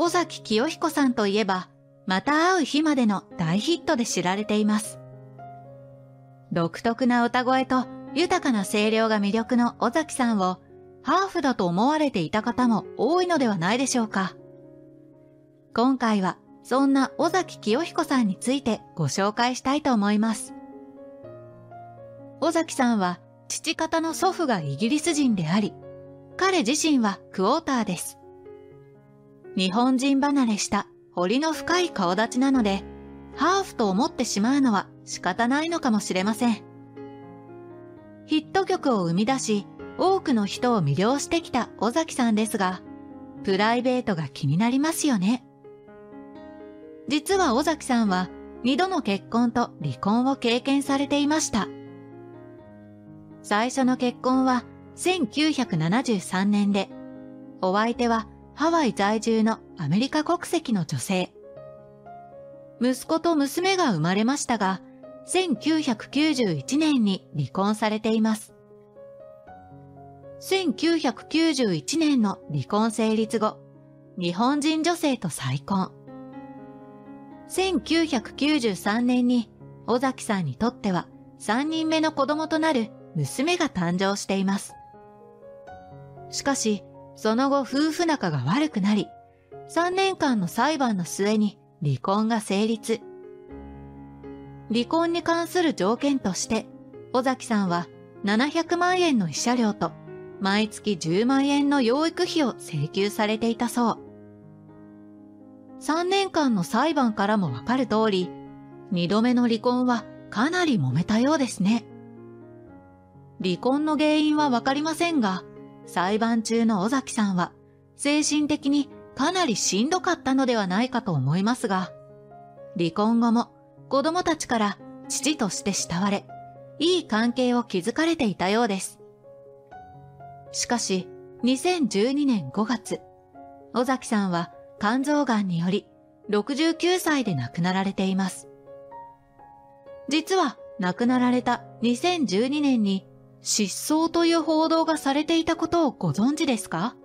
尾崎清彦さんといえば、また会う日までの大ヒットで知られています。独特な歌声と豊かな声量が魅力の尾崎さんをハーフだと思われていた方も多いのではないでしょうか。今回はそんな尾崎清彦さんについてご紹介したいと思います。尾崎さんは父方の祖父がイギリス人であり、彼自身はクォーターです。日本人離れした彫の深い顔立ちなので、ハーフと思ってしまうのは仕方ないのかもしれません。ヒット曲を生み出し、多くの人を魅了してきた尾崎さんですが、プライベートが気になりますよね。実は尾崎さんは二度の結婚と離婚を経験されていました。最初の結婚は1973年で、お相手はハワイ在住のアメリカ国籍の女性。息子と娘が生まれましたが、1991年に離婚されています。1991年の離婚成立後、日本人女性と再婚。1993年に尾崎さんにとっては3人目の子供となる娘が誕生しています。しかし、その後夫婦仲が悪くなり、3年間の裁判の末に離婚が成立。離婚に関する条件として、尾崎さんは700万円の慰謝料と毎月10万円の養育費を請求されていたそう。3年間の裁判からもわかる通り、2度目の離婚はかなり揉めたようですね。離婚の原因はわかりませんが、裁判中の尾崎さんは精神的にかなりしんどかったのではないかと思いますが、離婚後も子供たちから父として慕われ、いい関係を築かれていたようです。しかし、2012年5月、尾崎さんは肝臓がんにより69歳で亡くなられています。実は亡くなられた2012年に失踪という報道がされていたことをご存知ですか？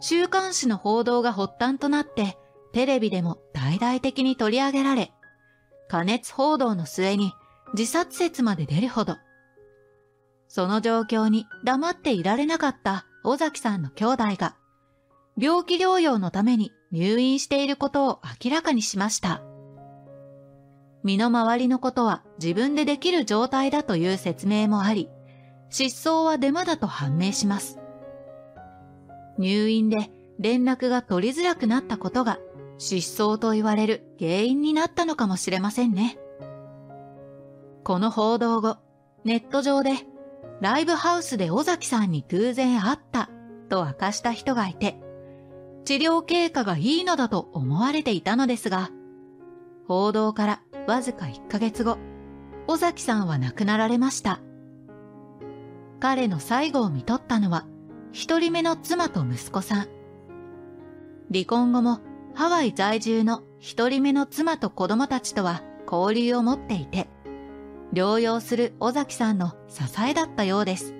週刊誌の報道が発端となって、テレビでも大々的に取り上げられ、加熱報道の末に自殺説まで出るほど。その状況に黙っていられなかった尾崎さんの兄弟が、病気療養のために入院していることを明らかにしました。身の回りのことは自分でできる状態だという説明もあり、失踪はデマだと判明します。入院で連絡が取りづらくなったことが失踪と言われる原因になったのかもしれませんね。この報道後、ネット上でライブハウスで尾崎さんに偶然会ったと明かした人がいて、治療経過がいいのだと思われていたのですが、報道からわずか1ヶ月後、尾崎さんは亡くなられました。彼の最後を見とったのは、一人目の妻と息子さん。離婚後もハワイ在住の一人目の妻と子供たちとは交流を持っていて、療養する尾崎さんの支えだったようです。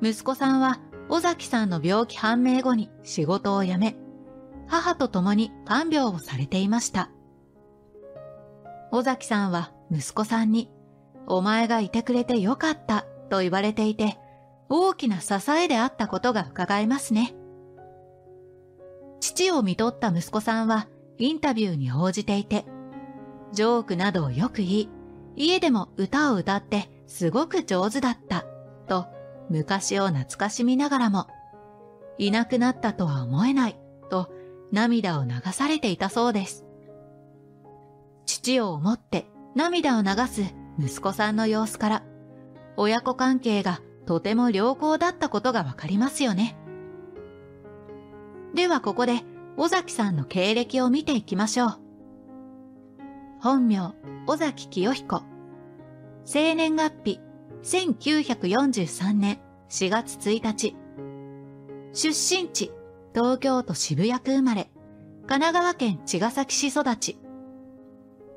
息子さんは尾崎さんの病気判明後に仕事を辞め、母と共に看病をされていました。尾崎さんは息子さんに、お前がいてくれてよかったと言われていて、大きな支えであったことが伺えますね。父を見とった息子さんはインタビューに応じていて、ジョークなどをよく言い、家でも歌を歌ってすごく上手だった、と昔を懐かしみながらも、いなくなったとは思えない、と涙を流されていたそうです。父を思って涙を流す息子さんの様子から、親子関係がとても良好だったことがわかりますよね。ではここで尾崎さんの経歴を見ていきましょう。本名、尾崎清彦。生年月日、1943年4月1日。出身地、東京都渋谷区生まれ、神奈川県茅ヶ崎市育ち。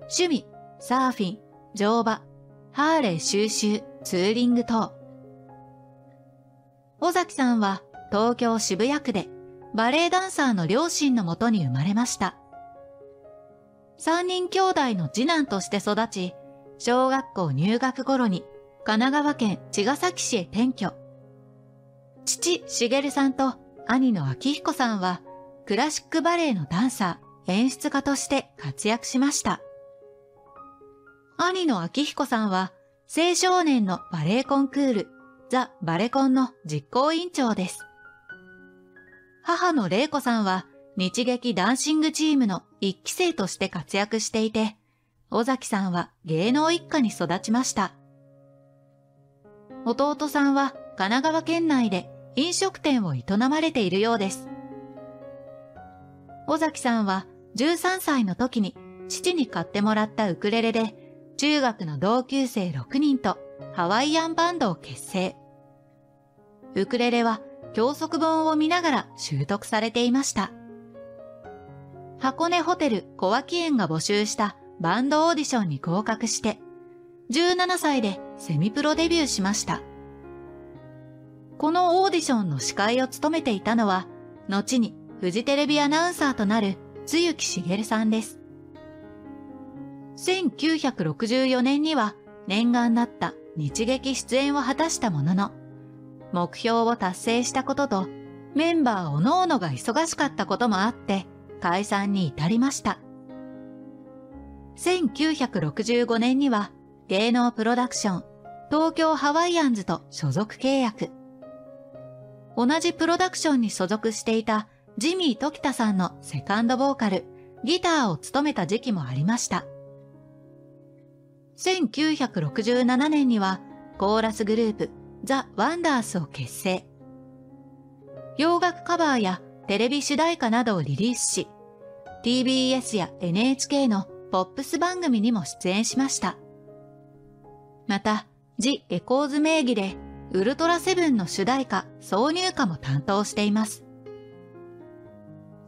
趣味、サーフィン、乗馬、ハーレー収集、ツーリング等。尾崎さんは東京渋谷区でバレエダンサーの両親のもとに生まれました。三人兄弟の次男として育ち、小学校入学頃に神奈川県茅ヶ崎市へ転居。父、茂さんと兄の明彦さんは、クラシックバレエのダンサー、演出家として活躍しました。兄の明彦さんは、青少年のバレエコンクール、ザ・バレコンの実行委員長です。母の玲子さんは、日劇ダンシングチームの一期生として活躍していて、尾崎さんは芸能一家に育ちました。弟さんは神奈川県内で飲食店を営まれているようです。尾崎さんは13歳の時に父に買ってもらったウクレレで中学の同級生6人とハワイアンバンドを結成。ウクレレは教則本を見ながら習得されていました。箱根ホテル小脇園が募集したバンドオーディションに合格して、17歳でセミプロデビューしました。このオーディションの司会を務めていたのは、後にフジテレビアナウンサーとなる露木茂さんです。1964年には念願だった日劇出演を果たしたものの、目標を達成したこととメンバーおのおのが忙しかったこともあって解散に至りました。1965年には芸能プロダクション東京ハワイアンズと所属契約。同じプロダクションに所属していたジミー・トキタさんのセカンドボーカル、ギターを務めた時期もありました。1967年にはコーラスグループザ・ワンダースを結成。洋楽カバーやテレビ主題歌などをリリースし、TBS や NHK のポップス番組にも出演しました。また、ジ・エコーズ名義でウルトラセブンの主題歌、挿入歌も担当しています。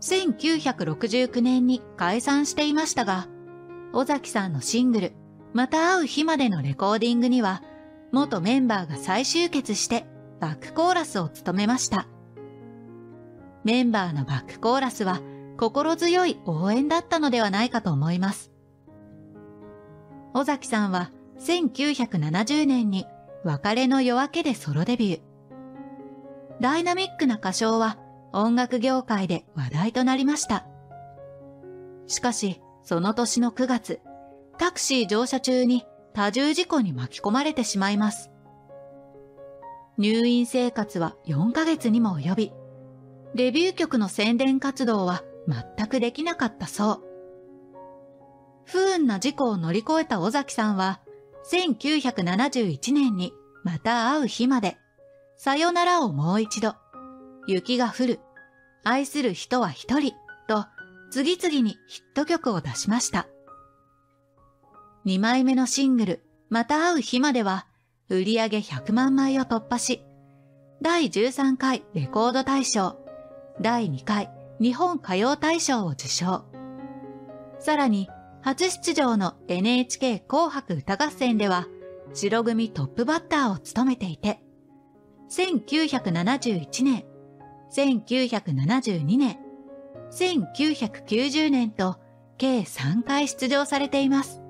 1969年に解散していましたが、尾崎さんのシングル、また会う日までのレコーディングには、元メンバーが再集結してバックコーラスを務めました。メンバーのバックコーラスは心強い応援だったのではないかと思います。尾崎さんは1970年に別れの夜明けでソロデビュー。ダイナミックな歌唱は音楽業界で話題となりました。しかし、その年の9月、タクシー乗車中に多重事故に巻き込まれてしまいます。入院生活は4ヶ月にも及び、デビュー曲の宣伝活動は全くできなかったそう。不運な事故を乗り越えた尾崎さんは、1971年にまた会う日まで、さよならをもう一度、雪が降る、愛する人は一人と次々にヒット曲を出しました。2枚目のシングル、また会う日までは、売り上げ100万枚を突破し、第13回レコード大賞、第2回日本歌謡大賞を受賞。さらに、初出場の NHK 紅白歌合戦では白組トップバッターを務めていて、1971年、1972年、1990年と計3回出場されています。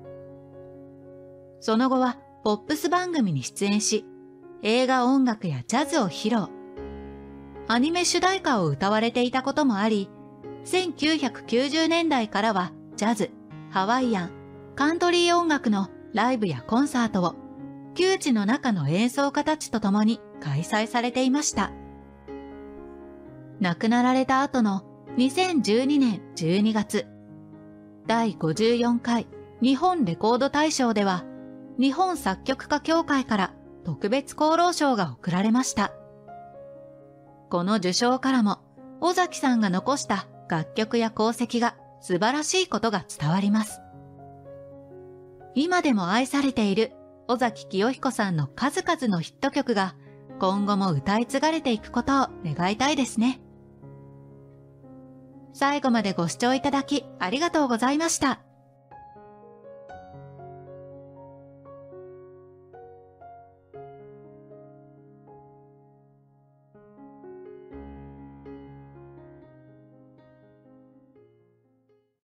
その後はポップス番組に出演し、映画音楽やジャズを披露。アニメ主題歌を歌われていたこともあり、1990年代からはジャズ、ハワイアン、カントリー音楽のライブやコンサートを、窮地の中の演奏家たちと共に開催されていました。亡くなられた後の2012年12月、第54回日本レコード大賞では、日本作曲家協会から特別功労賞が贈られました。この受賞からも、尾崎さんが残した楽曲や功績が素晴らしいことが伝わります。今でも愛されている尾崎清彦さんの数々のヒット曲が今後も歌い継がれていくことを願いたいですね。最後までご視聴いただきありがとうございました。